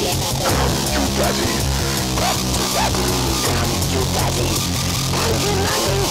Come to Daddy, come to Daddy, come to Daddy, You got it.